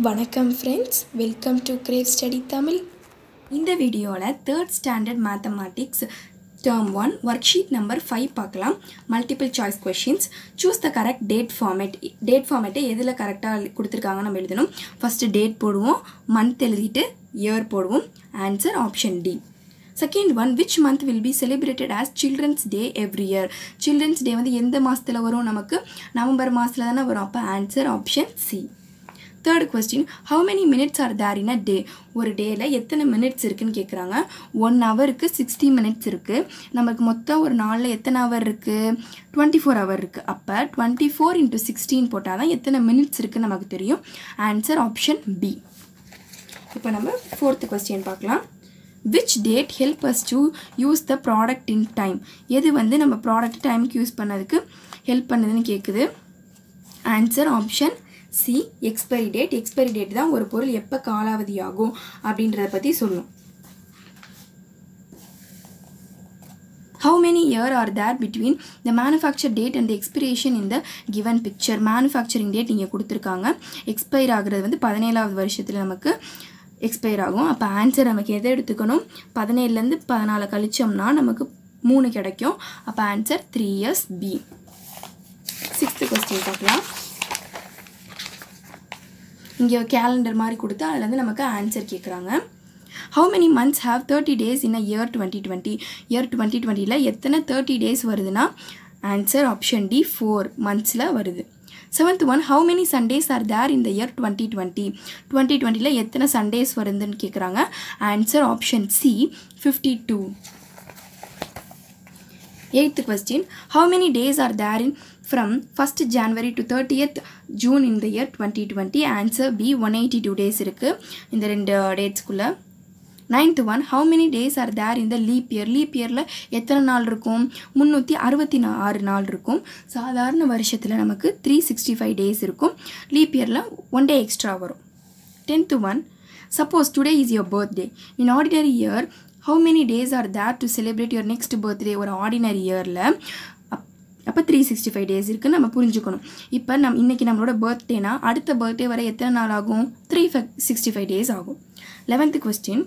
வணக்கம் friends welcome to grave study Tamil இந்த வீடியோவில் third standard mathematics term one worksheet number five பார்க்கலாம் multiple choice questions choose the correct date format date ஃபார்மேட்டை எதில் கரெக்டாக கொடுத்துருக்காங்க நம்ம எழுதணும். ஃபஸ்ட்டு டேட் போடுவோம். மந்த் எழுதிட்டு இயர் போடுவோம். Answer option D second one which month will be celebrated as children's day every year children's day வந்து எந்த மாதத்தில் வரும்? நமக்கு நவம்பர் மாதத்தில் தானே வரும். அப்போ answer option C third question how many minutes are there in a day ஒரு டேயில் எத்தனை மினிட்ஸ் இருக்குன்னு கேட்குறாங்க ஒன் ஹவருக்கு சிக்ஸ்டி மினிட்ஸ் இருக்குது நமக்கு மொத்தம் ஒரு நாளில் எத்தனை ஹவர் இருக்குது டுவெண்ட்டி ஃபோர் ஹவர் இருக்குது அப்போ டுவெண்ட்டி ஃபோர் இன்ட்டு சிக்ஸ்டீன் போட்டால் தான் எத்தனை மினிட்ஸ் இருக்குன்னு நமக்கு தெரியும். ஆன்சர் ஆப்ஷன் பி இப்போ நம்ம ஃபோர்த்து கொஸ்டின் பார்க்கலாம். Which date help us to use the product in time எது வந்து நம்ம ப்ராடக்ட் டைமுக்கு யூஸ் பண்ணதுக்கு ஹெல்ப் பண்ணுதுன்னு கேட்குது answer option C expiry date expiry date தான் ஒரு பொருள் எப்போ காலாவதி ஆகும் அப்படின்றத பற்றி சொல்லும். How many year are there between the manufacture date and the expiration in the given picture? Manufacturing date இங்கே கொடுத்துருக்காங்க. எக்ஸ்பயர் ஆகிறது வந்து பதினேழாவது வருஷத்தில் நமக்கு எக்ஸ்பயர் ஆகும். அப்போ ஆன்சர் நமக்கு எதை எடுத்துக்கணும்? பதினேழுலேருந்து பதினாலு கழிச்சோம்னா நமக்கு மூணு கிடைக்கும். அப்போ answer three years B sixth question பார்க்கலாம். இங்கே கேலண்டர் மாதிரி கொடுத்து அதில் வந்து நமக்கு ஆன்சர் கேட்குறாங்க how many months have thirty days in a year twenty twenty year twenty டுவெண்ட்டியில் எத்தனை தேர்ட்டி டேஸ் வருதுன்னா ஆன்சர் ஆப்ஷன் டி ஃபோர் மந்த்ஸில் வருது. Seventh one how many Sundays are there இந்த இயர் டுவெண்ட்டி டுவெண்ட்டி டுவெண்ட்டி டுவெண்ட்டியில் எத்தனை Sundays வருதுன்னு கேட்குறாங்க answer option C fifty two eighth question how many days are there in from first January to thirtieth June இந்த year twenty twenty answer B one eighty two days இருக்குது இந்த ரெண்டு டேட்ஸ்க்குள்ளே ninth one how many days are there இந்த leap year leaf இயரில் எத்தனை நாள் இருக்கும்? முந்நூற்றி அறுபத்தி நா ஆறு நாள் இருக்கும். சாதாரண வருஷத்தில் நமக்கு த்ரீ சிக்ஸ்டி ஃபைவ் டேஸ் இருக்கும் லீப் இயரில் ஒன் டே எக்ஸ்ட்ரா வரும். Tenth one suppose today is your birthday in ordinary year how many days are there to celebrate your next birthday ஒரு ஆர்டினரி இயரில் அப்போ த்ரீ சிக்ஸ்டி ஃபைவ் டேஸ் இருக்குன்னு நம்ம புரிஞ்சுக்கணும். இப்போ நம் இன்றைக்கி நம்மளோட பர்த்டேனா அடுத்த பர்த்டே வர எத்தனை நாள் ஆகும்? Three five sixty five days ஆகும். Eleventh question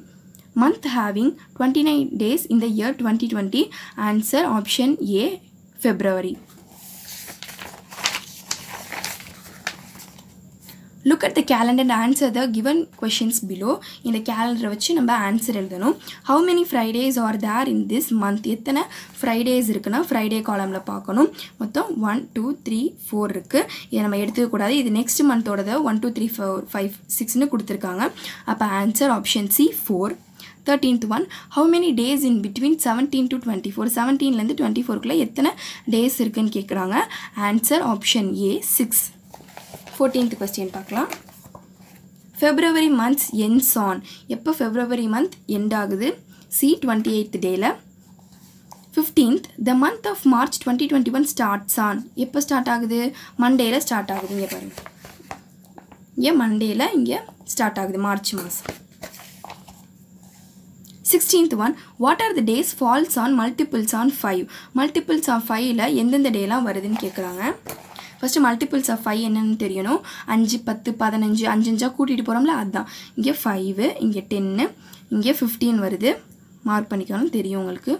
month having twenty nine days இந்த year twenty twenty answer option A February look at the calendar and answer the given questions below இந்த கேலண்டரை வச்சு நம்ம ஆன்சர் எழுதணும். How many Fridays are there in this month எத்தனை Fridays இருக்குன்னா Friday காலமில் பார்க்கணும். மொத்தம் ஒன் டூ த்ரீ ஃபோர் இருக்குது இதை நம்ம எடுத்துக்கக்கூடாது இது next மந்தோடது one two three four five சிக்ஸ்னு கொடுத்துருக்காங்க. அப்போ answer option C four thirteenth one how many days in between seventeen to twenty four செவன்டீன்லேருந்து twenty ஃபோருக்குள்ளே எத்தனை டேஸ் இருக்குன்னு கேட்குறாங்க answer option A six fourteenth question பார்க்கலாம். ஃபெப்ரவரி மந்த்ஸ் என்ஸ் ஆன் எப்போ February month end ஆகுது? சி டுவெண்ட்டி எயித் டேயில் fifteenth the month of March twenty twenty one starts on எப்போ start ஆகுது? மண்டேயில் ஸ்டார்ட் ஆகுது. இங்கே பாருங்கள் இங்கே மண்டேயில் இங்கே ஸ்டார்ட் ஆகுது. மார்ச் மாதம் sixteenth one what are the days falls on multiples on five multiples of ஃபைவ்ல எந்தெந்த டேலாம் வருதுன்னு கேட்குறாங்க ஃபஸ்ட்டு மல்டிபிள்ஸ் ஆஃப் ஃபைவ் என்னென்னு தெரியணும். அஞ்சு பத்து பதினஞ்சு அஞ்சு அஞ்சாக கூட்டிகிட்டு போகிறோம்ல அதுதான் இங்கே ஃபைவு இங்கே டென்னு இங்கே ஃபிஃப்டீன் வருது. மார்க் பண்ணிக்கணும் தெரியும் உங்களுக்கு.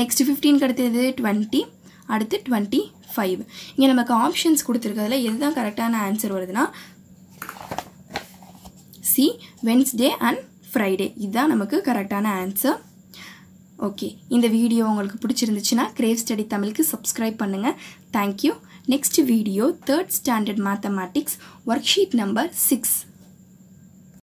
நெக்ஸ்ட் ஃபிஃப்டீனுக்கு அடுத்தது டுவெண்ட்டி அடுத்து டுவெண்ட்டி ஃபைவ் இங்கே நமக்கு ஆப்ஷன்ஸ் கொடுத்துருக்கிறதுல எதுதான் கரெக்டான ஆன்சர் வருதுன்னா சி வென்ஸ்டே அண்ட் ஃப்ரைடே இதுதான் நமக்கு கரெக்டான ஆன்சர் ஓகே இந்த வீடியோ உங்களுக்கு பிடிச்சிருந்துச்சுன்னா கிரேவ் ஸ்டடி தமிழுக்கு சப்ஸ்கிரைப் பண்ணுங்கள் thank you next video third standard mathematics worksheet number six